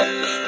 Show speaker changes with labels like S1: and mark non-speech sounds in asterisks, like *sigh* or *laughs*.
S1: Bye. *laughs*